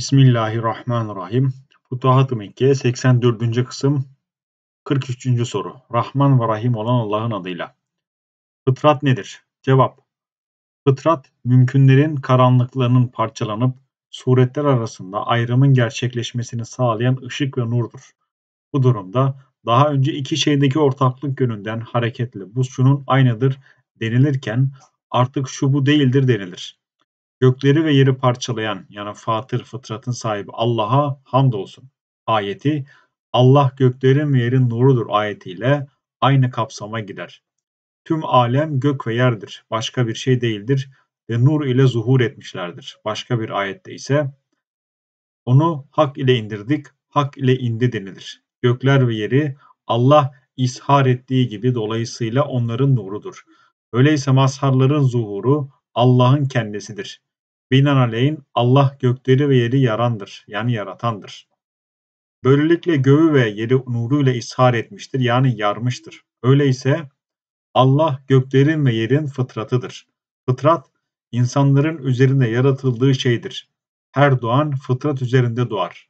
Bismillahirrahmanirrahim. Futuhat-ı Mekke 84. kısım 43. soru. Rahman ve Rahim olan Allah'ın adıyla. Fıtrat nedir? Cevap. Fıtrat, mümkünlerin karanlıklarının parçalanıp suretler arasında ayrımın gerçekleşmesini sağlayan ışık ve nurdur. Bu durumda daha önce iki şeydeki ortaklık yönünden hareketle bu şunun aynıdır denilirken artık şu bu değildir denilir. Gökleri ve yeri parçalayan yani Fatır fıtratın sahibi Allah'a hamdolsun ayeti Allah göklerin ve yerin nurudur ayetiyle aynı kapsama gider. Tüm alem gök ve yerdir. Başka bir şey değildir ve nur ile zuhur etmişlerdir. Başka bir ayette ise onu hak ile indirdik, hak ile indi denilir. Gökler ve yeri Allah ishar ettiği gibi dolayısıyla onların nurudur. Öyleyse mazharların zuhuru Allah'ın kendisidir. Binaenaleyh Allah gökleri ve yeri yarandır, yani yaratandır. Böylelikle göğü ve yeri nuruyla ishar etmiştir, yani yarmıştır. Öyleyse Allah göklerin ve yerin fıtratıdır. Fıtrat, insanların üzerinde yaratıldığı şeydir. Her doğan fıtrat üzerinde doğar.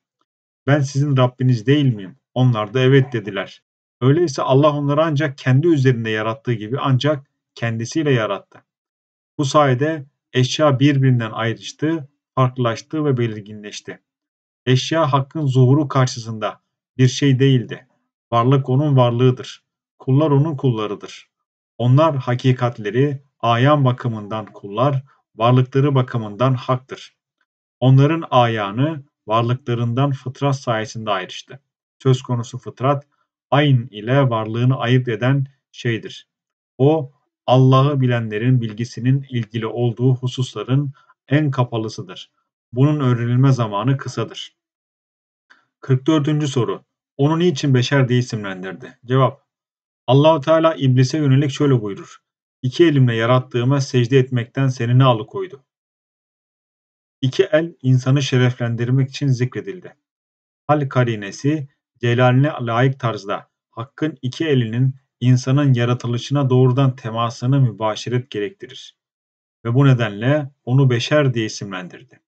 Ben sizin Rabbiniz değil miyim? Onlar da evet dediler. Öyleyse Allah onları ancak kendi üzerinde yarattığı gibi ancak kendisiyle yarattı. Bu sayede Eşya birbirinden ayrıştı, farklılaştı ve belirginleşti. Eşya hakkın zuhuru karşısında bir şey değildi. Varlık onun varlığıdır. Kullar onun kullarıdır. Onlar hakikatleri ayan bakımından kullar, varlıkları bakımından haktır. Onların ayağını varlıklarından fıtrat sayesinde ayrıştı. Söz konusu fıtrat, ayn ile varlığını ayırt eden şeydir. O, Allah'ı bilenlerin bilgisinin ilgili olduğu hususların en kapalısıdır. Bunun öğrenilme zamanı kısadır. 44. soru. Onu niçin beşer diye isimlendirdi? Cevap. Allahu Teala iblise yönelik şöyle buyurur. İki elimle yarattığıma secde etmekten seni ne alıkoydu? İki el insanı şereflendirmek için zikredildi. Hal karinesi celaline layık tarzda hakkın iki elinin insanın yaratılışına doğrudan temasını mübaşeret gerektirir ve bu nedenle onu beşer diye isimlendirdi.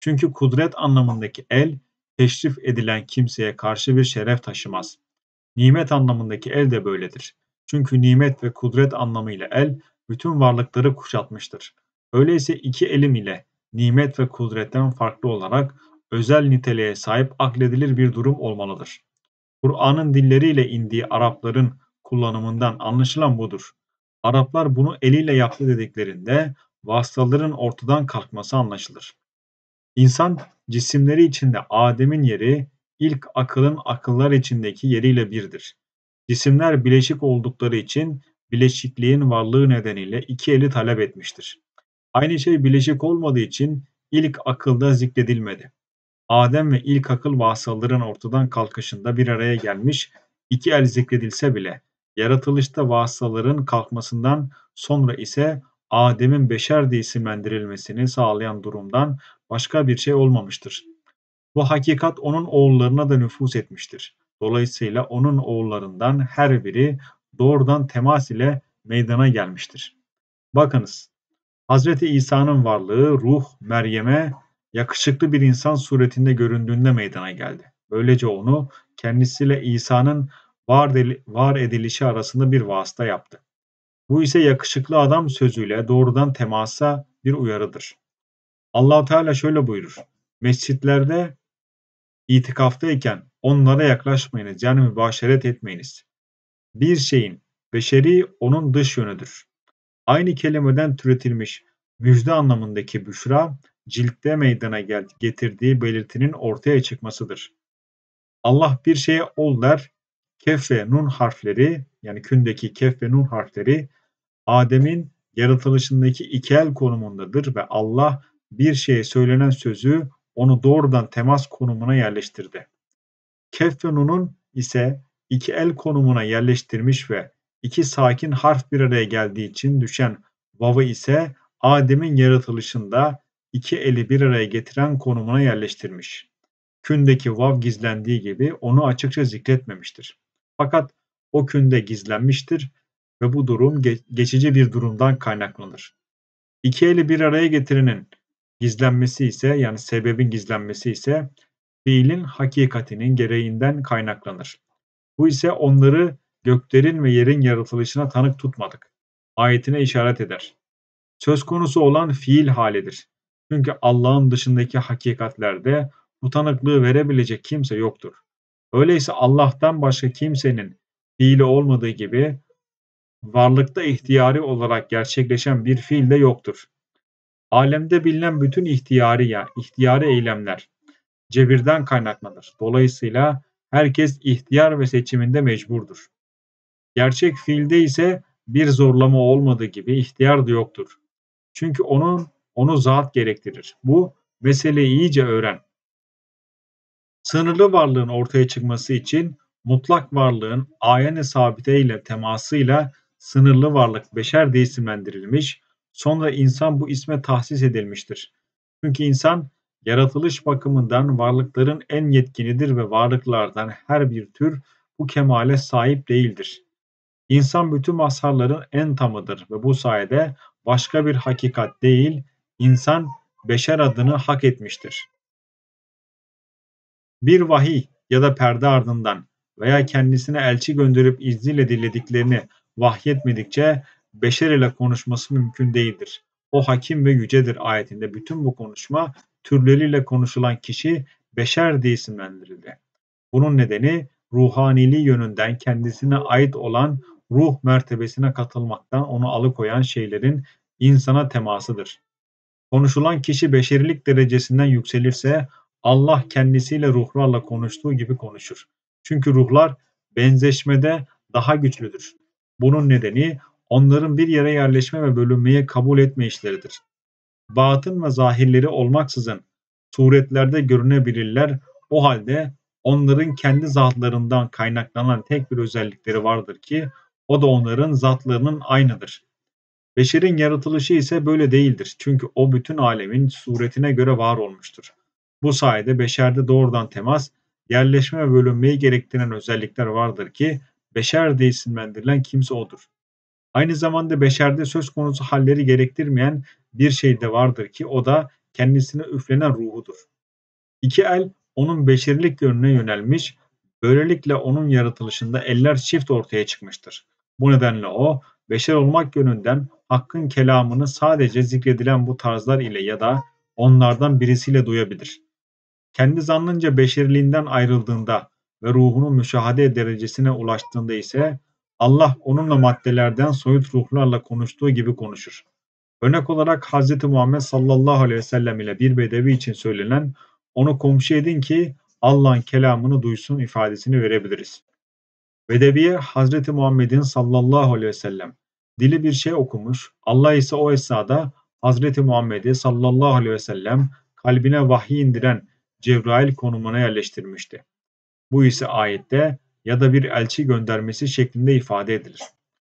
Çünkü kudret anlamındaki el, teşrif edilen kimseye karşı bir şeref taşımaz. Nimet anlamındaki el de böyledir. Çünkü nimet ve kudret anlamıyla el, bütün varlıkları kuşatmıştır. Öyleyse iki elim ile nimet ve kudretten farklı olarak özel niteliğe sahip akledilir bir durum olmalıdır. Kur'an'ın dilleriyle indiği Arapların kullanımından anlaşılan budur. Araplar bunu eliyle yaptı dediklerinde vasıtaların ortadan kalkması anlaşılır. İnsan cisimleri içinde Adem'in yeri ilk akılın akıllar içindeki yeriyle birdir. Cisimler bileşik oldukları için bileşikliğin varlığı nedeniyle iki eli talep etmiştir. Aynı şey bileşik olmadığı için ilk akılda zikredilmedi. Adem ve ilk akıl vasıtaların ortadan kalkışında bir araya gelmiş, iki el zikredilse bile Yaratılışta vasıtaların kalkmasından sonra ise Adem'in beşer diye isimlendirilmesini sağlayan durumdan başka bir şey olmamıştır. Bu hakikat onun oğullarına da nüfuz etmiştir. Dolayısıyla onun oğullarından her biri doğrudan temas ile meydana gelmiştir. Bakınız, Hazreti İsa'nın varlığı ruh Meryem'e yakışıklı bir insan suretinde göründüğünde meydana geldi. Böylece onu kendisiyle İsa'nın var, var edilişi arasında bir vasıta yaptı. Bu ise yakışıklı adam sözüyle doğrudan temasa bir uyarıdır. allah Teala şöyle buyurur. Mescitlerde itikaftayken onlara yaklaşmayınız yani mübaşeret etmeyiniz. Bir şeyin beşeri onun dış yönüdür. Aynı kelimeden türetilmiş müjde anlamındaki büşra ciltte meydana getirdiği belirtinin ortaya çıkmasıdır. Allah bir şeye ol der, Kef ve Nun harfleri yani kündeki Kef ve Nun harfleri Adem'in yaratılışındaki iki el konumundadır ve Allah bir şeye söylenen sözü onu doğrudan temas konumuna yerleştirdi. Kef ve Nun'un ise iki el konumuna yerleştirmiş ve iki sakin harf bir araya geldiği için düşen vav'ı ise Adem'in yaratılışında iki eli bir araya getiren konumuna yerleştirmiş. Kündeki vav gizlendiği gibi onu açıkça zikretmemiştir. Fakat o künde gizlenmiştir ve bu durum geçici bir durumdan kaynaklanır. İki eli bir araya getirenin gizlenmesi ise yani sebebin gizlenmesi ise fiilin hakikatinin gereğinden kaynaklanır. Bu ise onları göklerin ve yerin yaratılışına tanık tutmadık. Ayetine işaret eder. Söz konusu olan fiil halidir. Çünkü Allah'ın dışındaki hakikatlerde bu tanıklığı verebilecek kimse yoktur. Öyleyse Allah'tan başka kimsenin fiili olmadığı gibi varlıkta ihtiyari olarak gerçekleşen bir fiil de yoktur. Alemde bilinen bütün ihtiyari ya ihtiyari eylemler cebirden kaynaklanır. Dolayısıyla herkes ihtiyar ve seçiminde mecburdur. Gerçek fiilde ise bir zorlama olmadığı gibi ihtiyar da yoktur. Çünkü onun onu zat gerektirir. Bu meseleyi iyice öğren. Sınırlı varlığın ortaya çıkması için mutlak varlığın ayen-i sabite ile temasıyla sınırlı varlık beşer diye isimlendirilmiş, sonra insan bu isme tahsis edilmiştir. Çünkü insan yaratılış bakımından varlıkların en yetkinidir ve varlıklardan her bir tür bu kemale sahip değildir. İnsan bütün mazharların en tamıdır ve bu sayede başka bir hakikat değil, insan beşer adını hak etmiştir. Bir vahiy ya da perde ardından veya kendisine elçi gönderip izniyle dilediklerini vahyetmedikçe beşer ile konuşması mümkün değildir. O hakim ve yücedir ayetinde bütün bu konuşma türleriyle konuşulan kişi beşer diye isimlendirildi. Bunun nedeni ruhaniliği yönünden kendisine ait olan ruh mertebesine katılmaktan onu alıkoyan şeylerin insana temasıdır. Konuşulan kişi beşerilik derecesinden yükselirse Allah kendisiyle ruhlarla konuştuğu gibi konuşur. Çünkü ruhlar benzeşmede daha güçlüdür. Bunun nedeni onların bir yere yerleşme ve bölünmeyi kabul etme işleridir. Batın ve zahirleri olmaksızın suretlerde görünebilirler. O halde onların kendi zatlarından kaynaklanan tek bir özellikleri vardır ki o da onların zatlarının aynıdır. Beşerin yaratılışı ise böyle değildir. Çünkü o bütün alemin suretine göre var olmuştur. Bu sayede beşerde doğrudan temas, yerleşme ve bölünmeyi gerektiren özellikler vardır ki beşer diye isimlendirilen kimse odur. Aynı zamanda beşerde söz konusu halleri gerektirmeyen bir şey de vardır ki o da kendisine üflenen ruhudur. İki el onun beşerilik yönüne yönelmiş, böylelikle onun yaratılışında eller çift ortaya çıkmıştır. Bu nedenle o, beşer olmak yönünden Hakk'ın kelamını sadece zikredilen bu tarzlar ile ya da onlardan birisiyle duyabilir. Kendi zannınca beşeriliğinden ayrıldığında ve ruhunun müşahede derecesine ulaştığında ise Allah onunla maddelerden soyut ruhlarla konuştuğu gibi konuşur. Örnek olarak Hz. Muhammed sallallahu aleyhi ve sellem ile bir bedevi için söylenen onu komşu edin ki Allah'ın kelamını duysun ifadesini verebiliriz. Bedeviye Hazreti Muhammed'in sallallahu aleyhi ve sellem dili bir şey okumuş, Allah ise o esnada Hazreti Muhammed'i sallallahu aleyhi ve sellem kalbine vahiy indiren Cebrail konumuna yerleştirmişti. Bu ise ayette ya da bir elçi göndermesi şeklinde ifade edilir.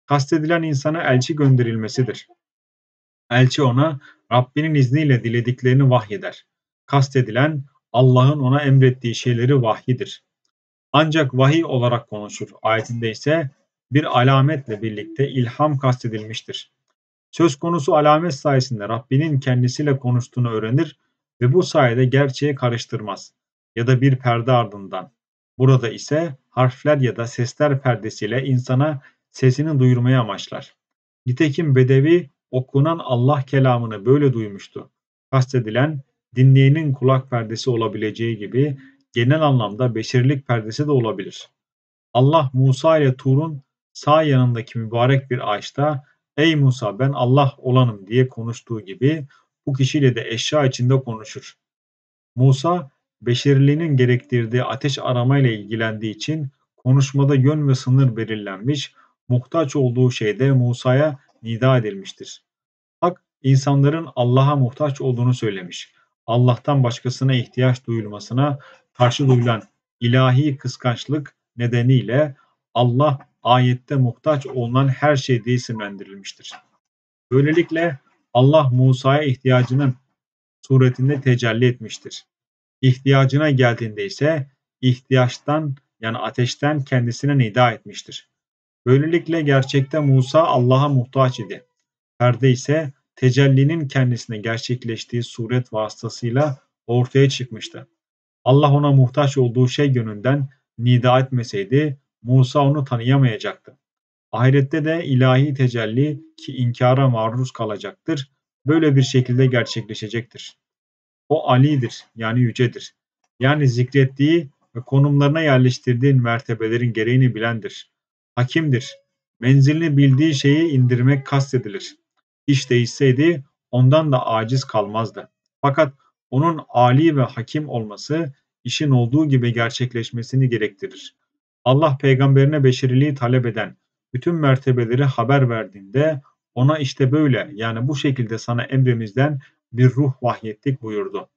Kastedilen insana elçi gönderilmesidir. Elçi ona Rabbinin izniyle dilediklerini vahyeder. Kastedilen Allah'ın ona emrettiği şeyleri vahyidir. Ancak vahiy olarak konuşur. Ayetinde ise bir alametle birlikte ilham kastedilmiştir. Söz konusu alamet sayesinde Rabbinin kendisiyle konuştuğunu öğrenir ve bu sayede gerçeği karıştırmaz ya da bir perde ardından. Burada ise harfler ya da sesler perdesiyle insana sesini duyurmaya amaçlar. Nitekim Bedevi okunan Allah kelamını böyle duymuştu. Kastedilen dinleyenin kulak perdesi olabileceği gibi genel anlamda beşerilik perdesi de olabilir. Allah Musa ile Tur'un sağ yanındaki mübarek bir ağaçta ''Ey Musa ben Allah olanım'' diye konuştuğu gibi bu kişiyle de eşya içinde konuşur. Musa beşeriliğinin gerektirdiği ateş aramayla ilgilendiği için konuşmada yön ve sınır belirlenmiş, muhtaç olduğu şeyde Musa'ya nida edilmiştir. Hak insanların Allah'a muhtaç olduğunu söylemiş. Allah'tan başkasına ihtiyaç duyulmasına karşı duyulan ilahi kıskançlık nedeniyle Allah ayette muhtaç olunan her şey diye isimlendirilmiştir. Böylelikle Allah Musa'ya ihtiyacının suretinde tecelli etmiştir. İhtiyacına geldiğinde ise ihtiyaçtan yani ateşten kendisine nida etmiştir. Böylelikle gerçekte Musa Allah'a muhtaç idi. Perde ise tecellinin kendisine gerçekleştiği suret vasıtasıyla ortaya çıkmıştı. Allah ona muhtaç olduğu şey yönünden nida etmeseydi Musa onu tanıyamayacaktı. Ahirette de ilahi tecelli ki inkara maruz kalacaktır, böyle bir şekilde gerçekleşecektir. O alidir yani yücedir. Yani zikrettiği ve konumlarına yerleştirdiğin mertebelerin gereğini bilendir. Hakimdir. Menzilini bildiği şeyi indirmek kastedilir. İş değişseydi ondan da aciz kalmazdı. Fakat onun ali ve hakim olması işin olduğu gibi gerçekleşmesini gerektirir. Allah peygamberine beşeriliği talep eden bütün mertebeleri haber verdiğinde ona işte böyle yani bu şekilde sana emrimizden bir ruh vahyettik buyurdu.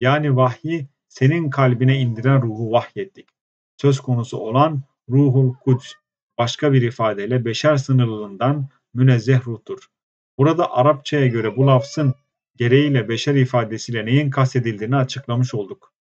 Yani vahyi senin kalbine indiren ruhu vahyettik. Söz konusu olan ruhul kuds başka bir ifadeyle beşer sınırlılığından münezzeh ruhtur. Burada Arapçaya göre bu lafzın gereğiyle beşer ifadesiyle neyin kastedildiğini açıklamış olduk.